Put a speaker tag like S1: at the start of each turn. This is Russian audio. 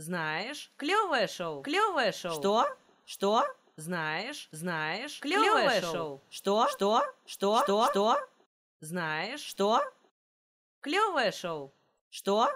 S1: Знаешь, клевое шоу, клевое шоу.
S2: Что? Что?
S1: Знаешь, знаешь,
S2: Клевое шоу.
S1: шоу.
S2: Что? Что? Что?
S1: Что?
S2: Что?
S1: Знаешь,
S2: Что?
S1: клевое шоу.
S2: Что?